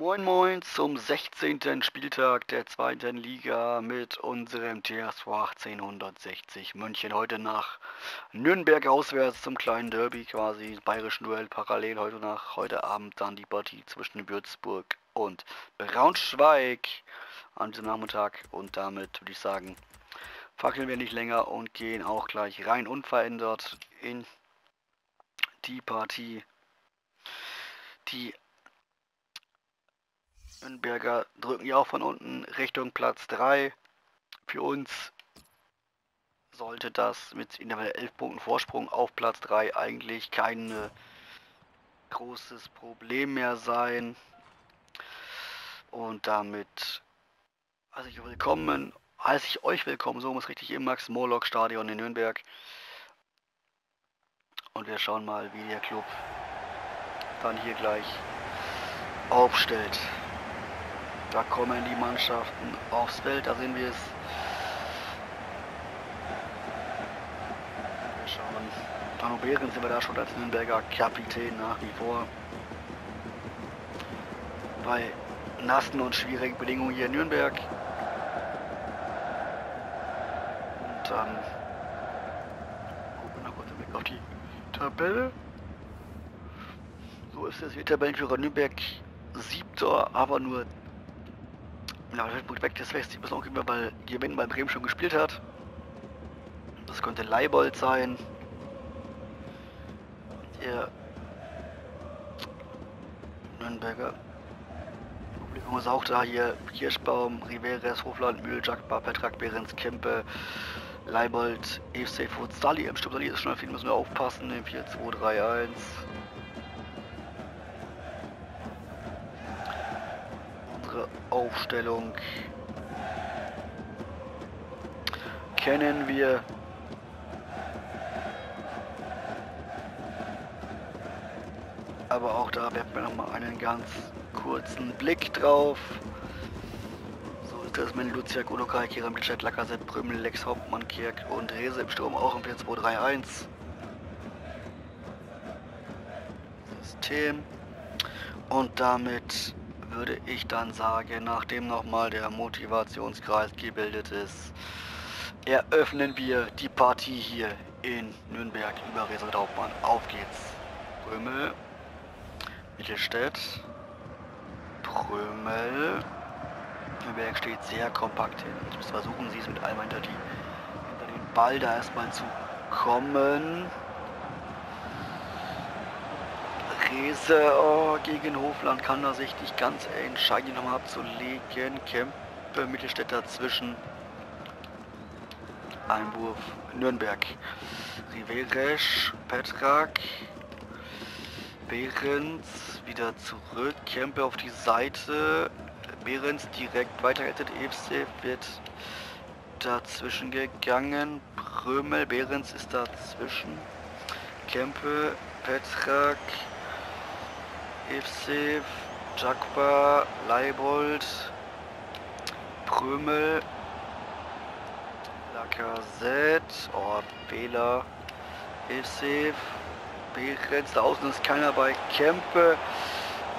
Moin Moin zum 16. Spieltag der zweiten Liga mit unserem TSV 1860 München. Heute nach Nürnberg auswärts zum kleinen Derby quasi, bayerischen Duell parallel heute nach, heute Abend dann die Partie zwischen Würzburg und Braunschweig an diesem Nachmittag. Und damit würde ich sagen, fackeln wir nicht länger und gehen auch gleich rein unverändert in die Partie. Die Nürnberger drücken ja auch von unten Richtung Platz 3. Für uns sollte das mit in der 11 Punkten Vorsprung auf Platz 3 eigentlich kein äh, großes Problem mehr sein. Und damit heiße ich willkommen, heiße ich euch willkommen, so muss richtig im Max-Morlock-Stadion in Nürnberg. Und wir schauen mal, wie der Club dann hier gleich aufstellt. Da kommen die Mannschaften aufs Feld, da sehen wir es. Wir schauen. Behrens sind wir da schon als Nürnberger Kapitän nach wie vor. Bei nassen und schwierigen Bedingungen hier in Nürnberg. Und dann gucken wir noch kurz Blick auf die Tabelle. So ist es wie Tabellenführer Nürnberg siebter, aber nur ja, gut weg, das lässt sich bis auch immer weil gewinnen, weil Bremen schon gespielt hat. Das könnte Leibold sein. Der Nürnberger Publikum ist auch da hier. Kirschbaum, Riveres, Hofland, Mühl, Jackbar, Petrak, Behrens, Kempe, Leibold, EFC Futsali. Im Sturm ist schon viel, müssen wir aufpassen. Im 4, 2, 3, 1. Aufstellung kennen wir. Aber auch da werfen wir nochmal einen ganz kurzen Blick drauf. So ist das mit Lucia Golokai, Kiram Bitschet, Lacazette, Prümel, Lex Hauptmann, Kirk und Rese im Sturm auch im 4-2-3-1. System. Und damit würde ich dann sagen, nachdem nochmal der Motivationskreis gebildet ist, eröffnen wir die Partie hier in Nürnberg über Resort Hauptmann. Auf geht's. Prömel, Mittelstädt, Prömel. Nürnberg steht sehr kompakt hin. Jetzt versuchen sie es mit einmal hinter, die, hinter den Ball da erstmal zu kommen. Rese oh, gegen Hofland kann er sich nicht ganz entscheiden, nochmal abzulegen. Kempe, Mittelstädter zwischen Einwurf Nürnberg. Riveresch, Petrak, Behrens wieder zurück. Kempe auf die Seite. Behrens direkt weitergeleitet. EFC wird dazwischen gegangen. Prömel, Behrens ist dazwischen. Kempe, Petrak, Evsev, Jakba, Leibold, Prömel, Lacazette, oh, Bela, Evsev, Behrens, da außen ist keiner bei Kempe,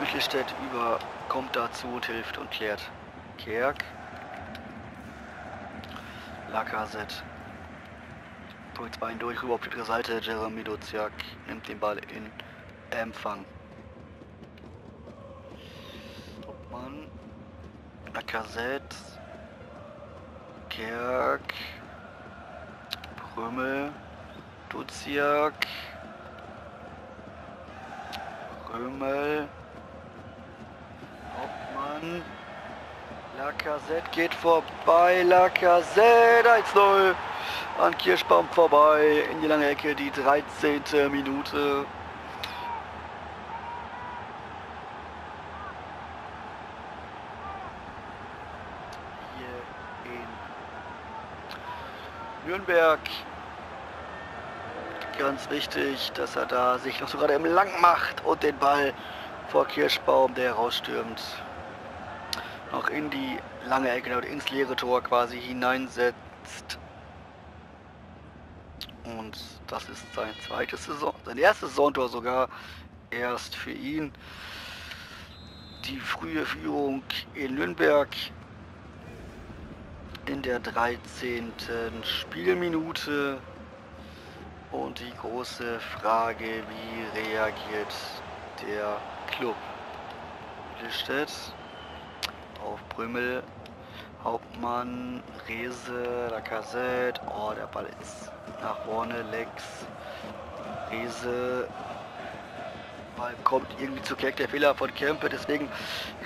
Mittelstädt über, kommt dazu und hilft und klärt. Kerk, Lacazette, drückt Bein durch, rüber auf die Seite, Jeremy Duziak nimmt den Ball in Empfang. Lacazette, Kerk, Prömel, Duziak, Prömel, Hauptmann, Lacazette geht vorbei, Lacazette 1-0 an Kirschbaum vorbei. In die lange Ecke, die 13. Minute. Nürnberg. Ganz wichtig, dass er da sich noch so gerade im Lang macht und den Ball vor Kirschbaum, der rausstürmt, noch in die lange Ecke oder ins leere Tor quasi hineinsetzt. Und das ist sein zweites Saison, sein erstes Saisontor sogar erst für ihn. die frühe Führung in Nürnberg in der 13. Spielminute. Und die große Frage, wie reagiert der Club? Mittelstädt auf Brümmel, Hauptmann, Rese, Lacazette, oh der Ball ist nach vorne, Lex, Rese, Ball kommt irgendwie zu Kirk, der Fehler von Kempe, deswegen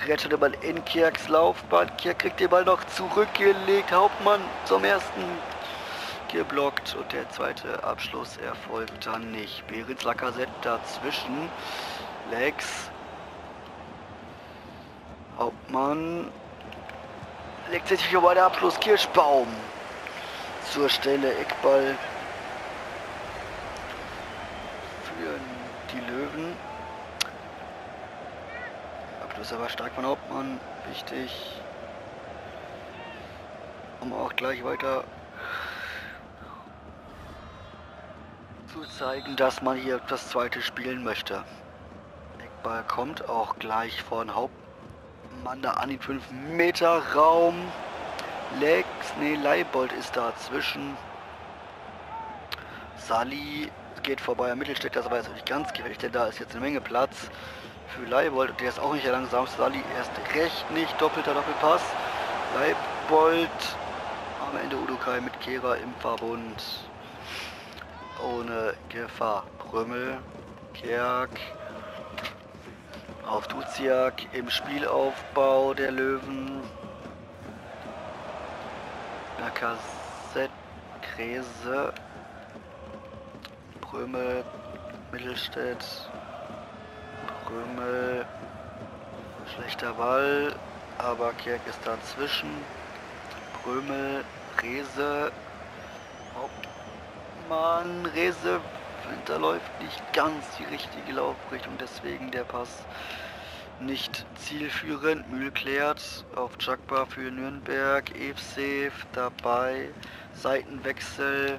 rettet der Ball in Kirks Laufbahn. Kirk kriegt den Ball noch zurückgelegt, Hauptmann zum ersten geblockt und der zweite Abschluss erfolgt dann nicht. Behrens Lacazette dazwischen, Lex, Hauptmann, legt sich für der Abschluss Kirschbaum zur Stelle Eckball für die Löwen. Abschluss aber stark von Hauptmann, wichtig, um auch gleich weiter zu zeigen, dass man hier das zweite spielen möchte. Eckball kommt auch gleich von Hauptmann da an den 5 Meter Raum. Lex, nee, Leibold ist dazwischen. Sali geht vorbei am Mittelstädt, das war jetzt nicht ganz gefährlich, denn da ist jetzt eine Menge Platz für Leibold. Der ist auch nicht der langsamste. Sali erst recht nicht. Doppelter Doppelpass. Leibold am Ende Udukai mit Kehra im Verbund. Ohne Gefahr. Brümmel, Kerk, auf Duziak im Spielaufbau der Löwen. Lacazette, Kräse, Brömel, Mittelstädt, Krümel. Schlechter Ball, aber Kirk ist dazwischen. Brömel, Rese. Hauptmann, Rese hinterläuft nicht ganz die richtige Laufrichtung, deswegen der Pass nicht zielführend. Mühl klärt auf Chakba für Nürnberg. Evsef dabei. Seitenwechsel.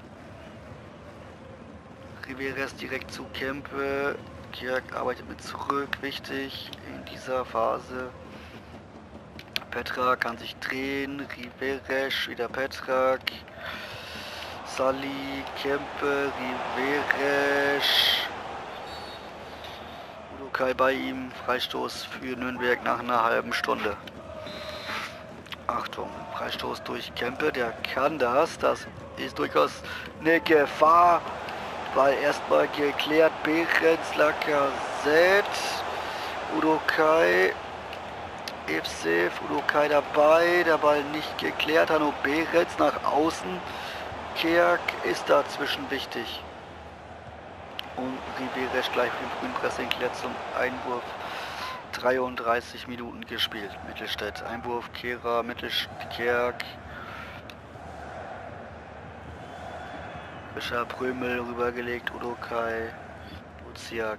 Riveres direkt zu Kempe. Kirk arbeitet mit zurück, wichtig in dieser Phase. Petra kann sich drehen, Riveresch, wieder Petrak, Sally, Kempe, Riveresch, Udokai bei ihm, Freistoß für Nürnberg nach einer halben Stunde. Achtung, Freistoß durch Kempe, der kann das, das ist durchaus eine Gefahr weil erstmal geklärt Behrens, Lacazette, Udokai, Efsef, Udokai dabei, der Ball nicht geklärt, Hanno Behrens nach außen, Kerk ist dazwischen wichtig. Und Riberesch gleich für den frühen Pressing klärt zum Einwurf. 33 Minuten gespielt. Mittelstädt, Einwurf, Kehrer, Mittelkerk, Fischer, Prömel rübergelegt, Udokai, Uziak.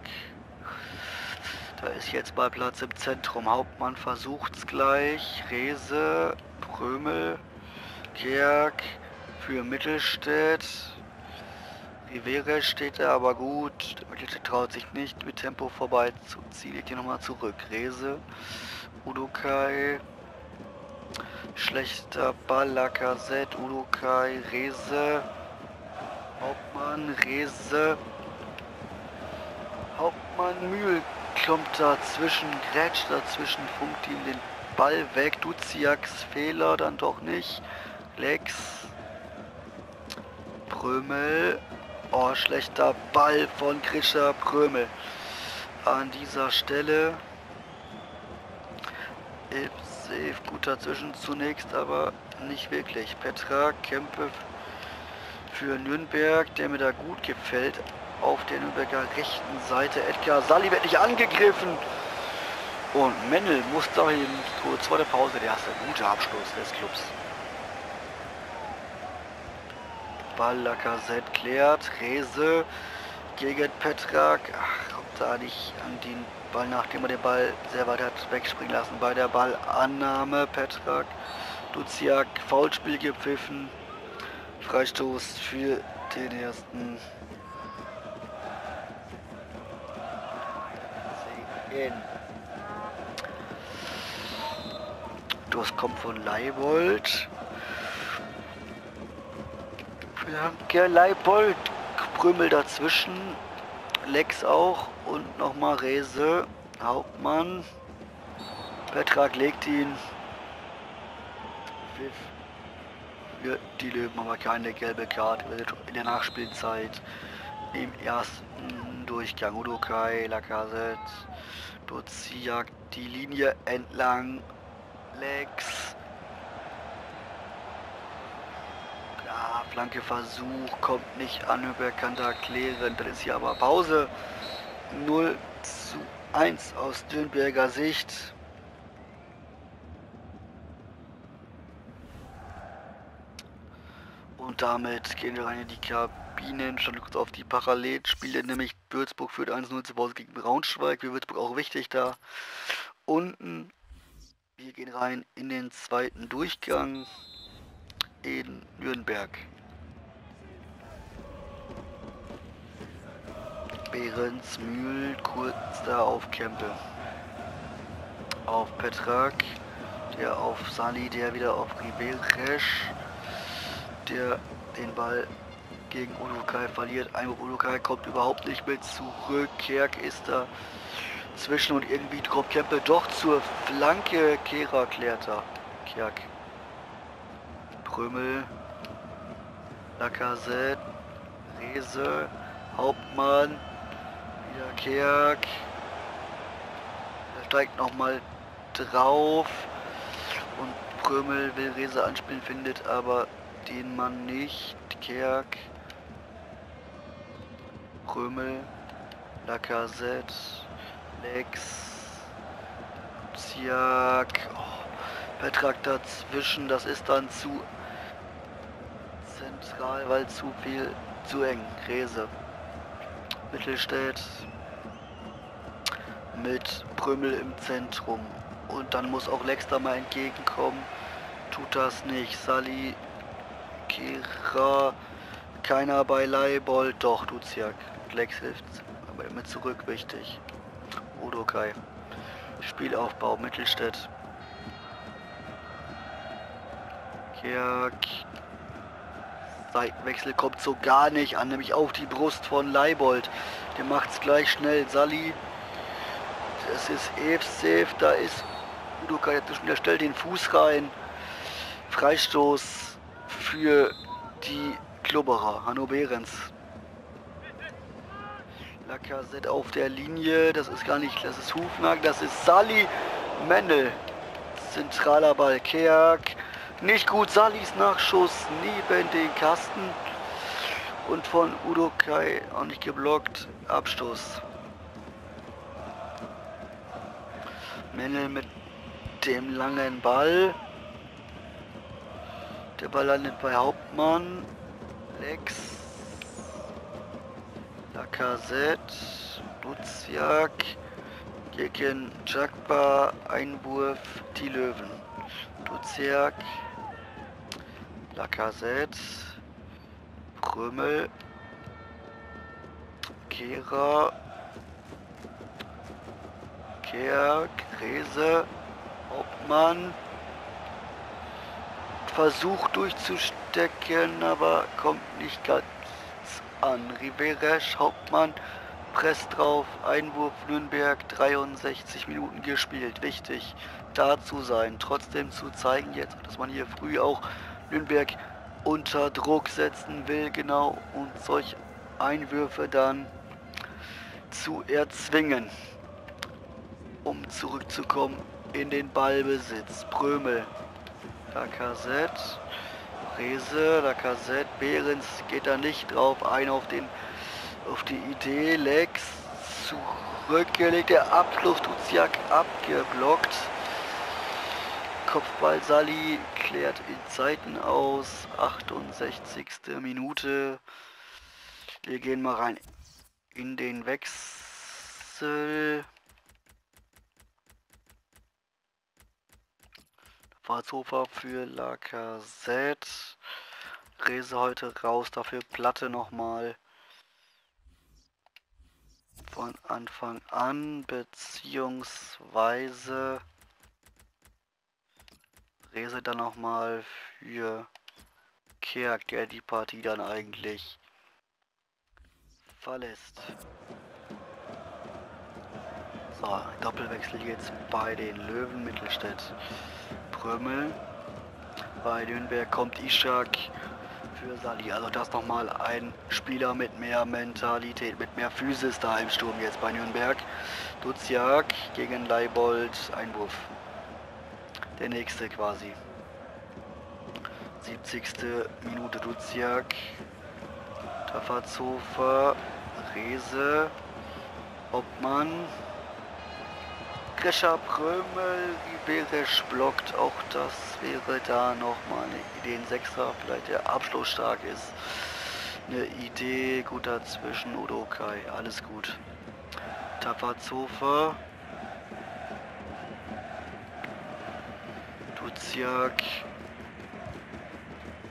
Da ist jetzt mal Platz im Zentrum. Hauptmann versucht es gleich. Rese, Prömel, Kerk für Mittelstädt. Rivera steht da, aber gut. Mittelstädt traut sich nicht mit Tempo vorbei zu ziehen. Legt hier nochmal zurück. Rese, Udokai. Schlechter Ball, Lacazette, Udokai, Rese. Hauptmann, Rese. Hauptmann, Mühl kommt dazwischen, grätscht dazwischen, funkt ihm den Ball weg. Duziaks Fehler dann doch nicht. Lex. Prömel. Oh, schlechter Ball von Grisha Prömel. An dieser Stelle. Safe gut dazwischen zunächst, aber nicht wirklich. Petra, Kempe für Nürnberg, der mir da gut gefällt. Auf der Nürnberger rechten Seite. Edgar Sali wird nicht angegriffen. Und Mendel muss dahin kurz vor der Pause der erste gute Abschluss des Clubs. Ball Lacazette klärt. Rese gegen Petrak. Ach, kommt da nicht an den Ball, nachdem er den Ball sehr weit hat wegspringen lassen. Bei der Ballannahme Petrak. Duziak, Foulspiel gepfiffen. Freistoß für den ersten. Abstoß kommt von Leibold. Flanke Leibold. Krümel dazwischen. Lex auch. Und nochmal Rese. Hauptmann. Vertrag legt ihn. Pfiff. Die Löwen aber keine gelbe Karte in der Nachspielzeit. Im ersten Durchgang. Udokai, Lacazette, Doziak, die Linie entlang. Lex. Ja, Flanke Versuch, kommt nicht an, kann da klären. Dann ist hier aber Pause. 0 zu 1 aus Dürnberger Sicht. Damit gehen wir rein in die Kabinen, schauen kurz auf die Parallelspiele, nämlich Würzburg führt 1-0 zu Hause gegen Braunschweig. Für Würzburg auch wichtig da. Unten, wir gehen rein in den zweiten Durchgang in Nürnberg. Behrens, Mühl, kurz da auf Kempe. Auf Petrak, der auf Sali, der wieder auf Riberesch der den Ball gegen Ulukai verliert. Einwurf Ulukai kommt überhaupt nicht mehr zurück. Kerk ist da zwischen und irgendwie kommt Kempe doch zur Flanke. Kehra klärt da. Kerk. Prömel. Lacazette. Rese. Hauptmann. Wieder Kerk. Er steigt nochmal drauf. Und Prömel will Rese anspielen, findet aber den man nicht. Kerk, Römel, Lacazette, Lex, Ziak, oh, Vertrag dazwischen, das ist dann zu zentral, weil zu viel, zu eng. Rese, Mittelstädt mit Prömel im Zentrum. Und dann muss auch Lex da mal entgegenkommen. Tut das nicht. Sally Kira, keiner bei Leibold, doch, Duziak. Lex hilft, aber immer zurück, wichtig. Udokai. Spielaufbau, Mittelstädt. Kerk. Seitenwechsel kommt so gar nicht an, nämlich auf die Brust von Leibold. Der macht's gleich schnell. Sally. Das ist safe, da ist Udokai dazwischen, der stellt den Fuß rein. Freistoß für die Klubberer, Hanno Behrens. Lacazette auf der Linie, das ist gar nicht, das ist Hufnagel, das ist Sally Mendel. Zentraler Ball, Kerk. Nicht gut, Salis Nachschuss neben den Kasten. Und von Udo Kai auch nicht geblockt. Abstoß. Mendel mit dem langen Ball. Der Ball landet bei Hauptmann. Lex. Lacazette. Duziak. Gegen Jakba. Einwurf. Die Löwen. Duziak. Lacazette. Krümel. Kehra. Kerk. Rese. Hauptmann versucht durchzustecken, aber kommt nicht ganz an. Riberesch, Hauptmann, presst drauf, Einwurf Nürnberg, 63 Minuten gespielt. Wichtig, da zu sein, trotzdem zu zeigen jetzt, dass man hier früh auch Nürnberg unter Druck setzen will, genau, und solche Einwürfe dann zu erzwingen, um zurückzukommen in den Ballbesitz. Prömel Lacazette, Rese, Lacazette, Behrens geht da nicht drauf ein auf den auf die Idee, Lex zurückgelegt, der Abschluss Duziak abgeblockt. Kopfball Sali klärt in Zeiten aus, 68. Minute. Wir gehen mal rein in den Wechsel. Schwarzhofer für Lacazette. Rese heute raus, dafür Platte nochmal von Anfang an, beziehungsweise Rese dann nochmal für Kerk, der die Partie dann eigentlich verlässt. So, Doppelwechsel jetzt bei den Löwen Mittelstädt. Prömmel. Bei Nürnberg kommt Ishak für Sali. Also das nochmal ein Spieler mit mehr Mentalität, mit mehr Physis da im Sturm jetzt bei Nürnberg. Duziak gegen Leibold, Einwurf. Der nächste quasi. 70. Minute Duziak. Tafazofer, Rese, Obmann, Grescher Prömel, Riberesch blockt, auch das wäre da nochmal eine Idee, ein Sechser, vielleicht der Abschluss stark ist. Eine Idee, gut dazwischen, Udokai, alles gut. Tapazofer. Duziak.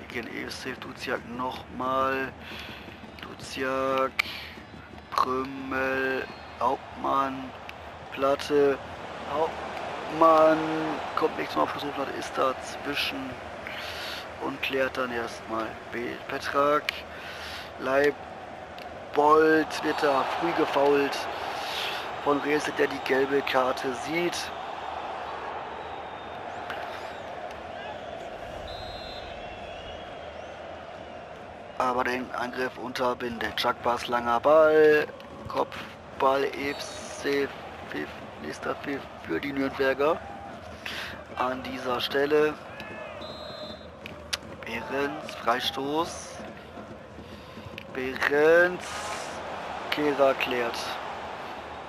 Gegen ESC, Duziak nochmal. Duziak. Prömel, Hauptmann, Platte, Hauptmann kommt mehr auf Versuchsplatte, ist dazwischen und klärt dann erstmal B. Petrag. Leibold wird da früh gefault von Rese, der die gelbe Karte sieht. Aber den Angriff unterbindet. Chuckbass langer Ball, Kopfball, EFC Pfiff, nächster Pfiff für die Nürnberger. An dieser Stelle Behrens, Freistoß. Behrens, Kehrer klärt.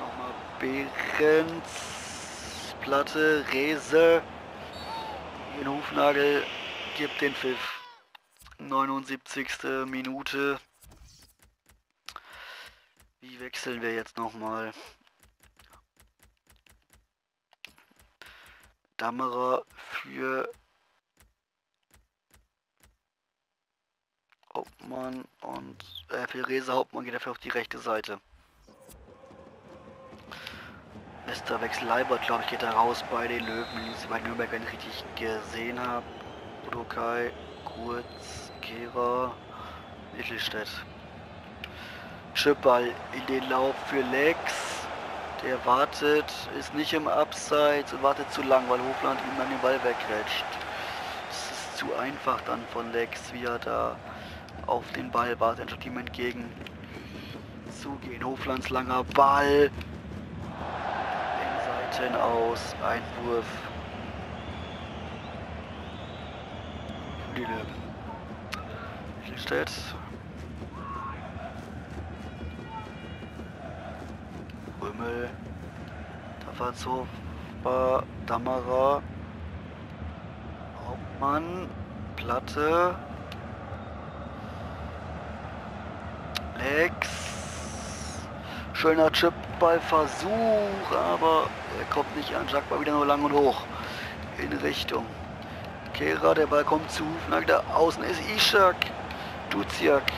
Nochmal Behrens, Platte, Rese. In Hufnagel gibt den Pfiff. 79. Minute. Wie wechseln wir jetzt nochmal? Dammerer für Hauptmann und äh, für Rese Hauptmann geht dafür auf die rechte Seite. Letzter Wechsel Leibert, glaube ich, geht da raus bei den Löwen, bei Nürnberg, ich richtig gesehen habe. Udokai, Kurz, Gera, Mittelstädt. Chipball in den Lauf für Lex. Der wartet, ist nicht im Abseits und wartet zu lang, weil Hofland ihm an den Ball wegrätscht. Es ist zu einfach dann von Lex, wie er da auf den Ball wartet, anstatt ihm entgegen zugehen. Hoflands langer Ball. In Seiten aus. Einwurf. Für die Löwen. Mittelstädt. Römel, Tafazowa, Damara, Hauptmann, Platte, Lex, schöner Chipballversuch, aber er kommt nicht an. Jacques war wieder nur lang und hoch in Richtung. Kera, der Ball kommt zu Hufnagel, da außen ist Ishak, Duziak,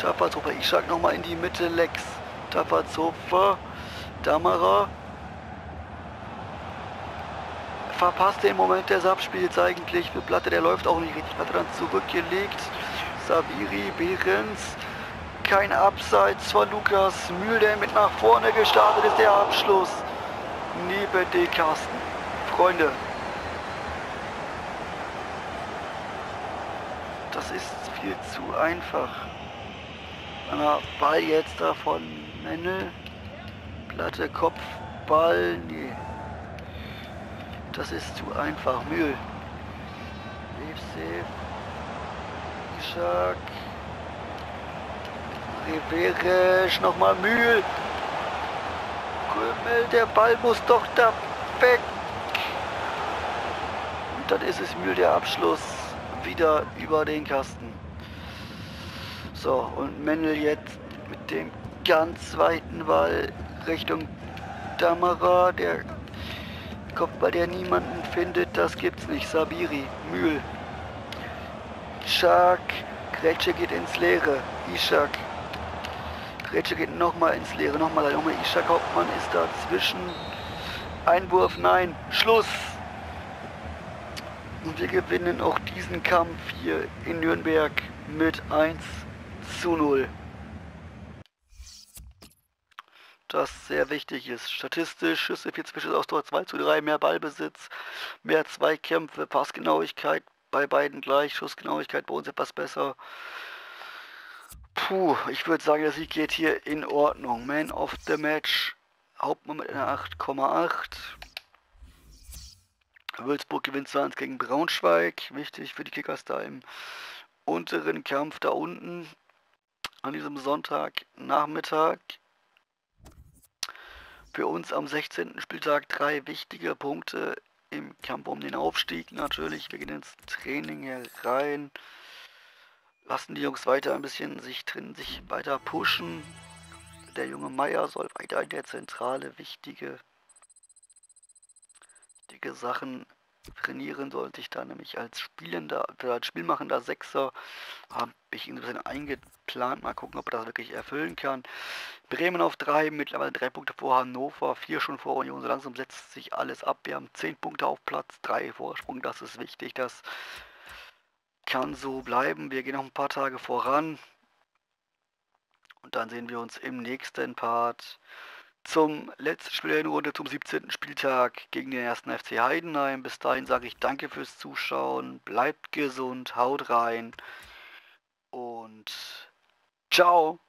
Tapazofa, Ishak nochmal in die Mitte, Lex, Tapazofa, Dammerer verpasst den Moment des Abspiels eigentlich für Platte, der läuft auch nicht richtig, hat dann zurückgelegt. Sabiri, Behrens, kein Abseits von Lukas Mühl, der mit nach vorne gestartet ist, der Abschluss neben den Kasten. Freunde, das ist viel zu einfach. Ball jetzt da von Mendel. Platte, Kopfball, nee. Das ist zu einfach. Mühl. Safe, Ishak. Riberesch, nochmal Mühl. Krümel, der Ball muss doch da weg. Und dann ist es Mühl der Abschluss. Wieder über den Kasten. So, und Mendel jetzt mit dem ganz weiten Ball Richtung Damara, der Kopfball, der niemanden findet, das gibt's nicht. Sabiri, Mühl, Schak, Gretsche geht ins Leere, Ishak, Gretsche geht nochmal ins Leere, nochmal, nochmal Ishak Hauptmann ist dazwischen. Einwurf, nein, Schluss. Und wir gewinnen auch diesen Kampf hier in Nürnberg mit 1 zu 0. Das sehr wichtig ist. Statistisch Schüsse 4 Schüsse aus Tor 2 zu 3, mehr Ballbesitz, mehr Zweikämpfe, Passgenauigkeit bei beiden gleich, Schussgenauigkeit bei uns etwas besser. Puh, ich würde sagen, der Sieg geht hier in Ordnung. Man of the Match, Hauptmann mit einer 8,8. Würzburg gewinnt 2 gegen Braunschweig. Wichtig für die Kickers da im unteren Kampf da unten. An diesem Sonntagnachmittag. Für uns am 16. Spieltag drei wichtige Punkte im Kampf um den Aufstieg. Natürlich, wir gehen ins Training herein. Lassen die Jungs weiter ein bisschen sich drin, sich weiter pushen. Der junge Meier soll weiter in der Zentrale wichtige wichtige Sachen trainieren sollte ich da nämlich als spielender, als spielmachender Sechser habe ich ihn ein bisschen eingeplant. Mal gucken, ob er das wirklich erfüllen kann. Bremen auf drei, mittlerweile drei Punkte vor Hannover, vier schon vor Union. So langsam setzt sich alles ab. Wir haben zehn Punkte auf Platz, drei Vorsprung. Das ist wichtig. Das kann so bleiben. Wir gehen noch ein paar Tage voran. Und dann sehen wir uns im nächsten Part zum letzten Spiel der Runde, zum 17. Spieltag gegen den ersten FC Heidenheim. Bis dahin sage ich danke fürs Zuschauen, bleibt gesund, haut rein und ciao.